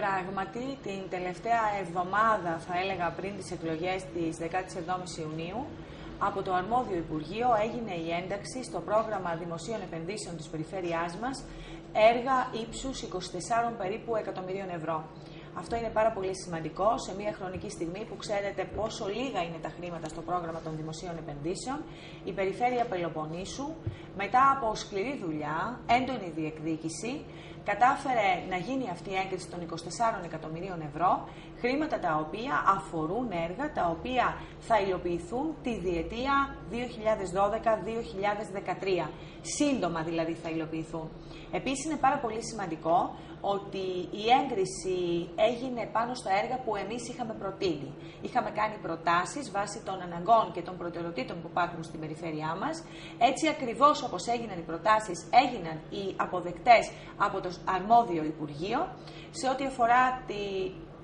Πράγματι, την τελευταία εβδομάδα, θα έλεγα πριν τις εκλογές της 17ης Ιουνίου, από το αρμόδιο Υπουργείο έγινε η ένταξη στο πρόγραμμα δημοσίων επενδύσεων της περιφέρειάς μας έργα ύψους 24 περίπου εκατομμυρίων ευρώ. Αυτό είναι πάρα πολύ σημαντικό σε μια χρονική στιγμή που ξέρετε πόσο λίγα είναι τα χρήματα στο πρόγραμμα των δημοσίων επενδύσεων. Η Περιφέρεια Πελοποννήσου, μετά από σκληρή δουλειά, έντονη διεκδίκηση, κατάφερε να γίνει αυτή η έγκριση των 24 εκατομμυρίων ευρώ, χρήματα τα οποία αφορούν έργα τα οποία θα υλοποιηθούν τη διετία 2012-2013. Σύντομα δηλαδή θα υλοποιηθούν. Επίσης είναι πάρα πολύ σημαντικό ότι η έγκριση έγινε πάνω στα έργα που εμείς είχαμε προτείνει. Είχαμε κάνει προτάσεις βάσει των αναγκών και των προτεραιοτήτων που υπάρχουν στην περιφέρειά μας. Έτσι ακριβώς όπως έγιναν οι προτάσεις, έγιναν οι αποδεκτές από το αρμόδιο Υπουργείο. Σε ό,τι αφορά τη,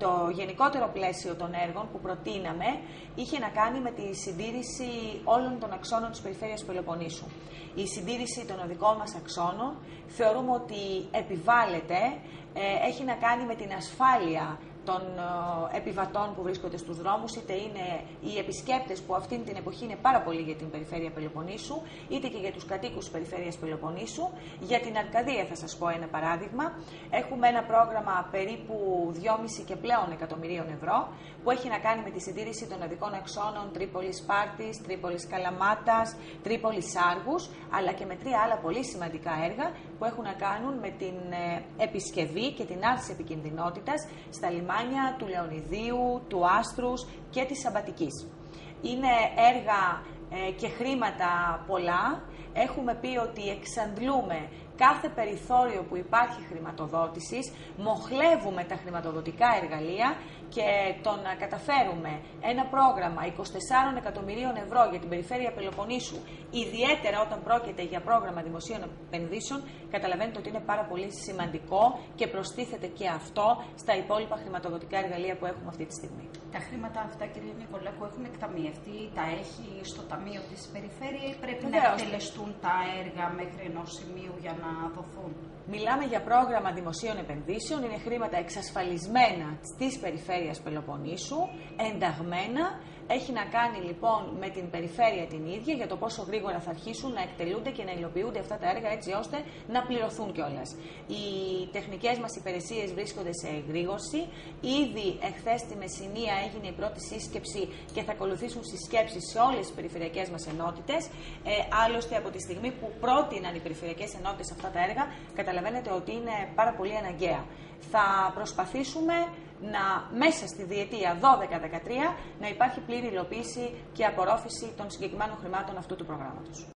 το γενικότερο πλαίσιο των έργων που προτείναμε είχε να κάνει με τη συντήρηση όλων των αξώνων της περιφέρειας Πελοποννήσου. Η συντήρηση των οδικών μας αξώνων θεωρούμε ότι επιβάλλεται, ε, έχει να κάνει με την ασφάλεια των ε, επιβατών που βρίσκονται στους δρόμους, είτε είναι οι επισκέπτες που αυτήν την εποχή είναι πάρα πολύ για την περιφέρεια Πελοποννήσου, είτε και για τους κατοίκους της περιφέρειας Πελοποννήσου. Για την Αρκαδία θα σας πω ένα παράδειγμα. Έχουμε ένα πρόγραμμα περίπου 2,5 και πλέον εκατομμυρίων ευρώ, που έχει να κάνει με τη συντήρηση των οδικών αξώνων Τρίπολης Πάρτης, Τρίπολης Καλαμάτας, Τρίπολης Άργους, αλλά και με τρία άλλα πολύ σημαντικά έργα που έχουν να κάνουν με την ε, επισκευή και την άρση επικινδυνότητας στα λιμάνια του Λεωνιδίου, του Άστρους και της Σαμπατικής. Είναι έργα ε, και χρήματα πολλά. Έχουμε πει ότι εξαντλούμε κάθε περιθώριο που υπάρχει χρηματοδότησης, μοχλεύουμε τα χρηματοδοτικά εργαλεία και το να καταφέρουμε ένα πρόγραμμα 24 εκατομμυρίων ευρώ για την περιφέρεια Πελοποννήσου, ιδιαίτερα όταν πρόκειται για πρόγραμμα δημοσίων επενδύσεων, καταλαβαίνετε ότι είναι πάρα πολύ σημαντικό και προστίθεται και αυτό στα υπόλοιπα χρηματοδοτικά εργαλεία που έχουμε αυτή τη στιγμή. Τα χρήματα αυτά, κύριε Νικολάκου, έχουν εκταμιευτεί, τα έχει στο Ταμείο της Περιφέρειας ή πρέπει να εκτελεστούν τα έργα μέχρι ενός σημείου για να na Avafone. Μιλάμε για πρόγραμμα δημοσίων επενδύσεων, είναι χρήματα εξασφαλισμένα της περιφέρειας Πελοποννήσου, ενταγμένα έχει να κάνει λοιπόν με την περιφέρεια την ίδια για το πόσο γρήγορα θα αρχίσουν να εκτελούνται και να υλοποιούνται αυτά τα έργα έτσι ώστε να πληρωθούν κιόλας. Οι τεχνικές μας υπηρεσίες βρίσκονται σε εγρήγορση. Ήδη εχθές στη Μεσσηνία έγινε η πρώτη σύσκεψη και θα ακολουθήσουν συσκέψεις σε όλες τις περιφερειακές μας ενότητες. Ε, άλλωστε από τη στιγμή που πρότειναν οι περιφερειακές ενότητες αυτά τα έργα, καταλαβαίνετε ότι είναι πάρα πολύ αναγκαία. Θα προσπαθήσουμε να μέσα στη διετία 12-13 να υπάρχει πλήρη υλοποίηση και απορρόφηση των συγκεκριμένων χρημάτων αυτού του προγράμματος.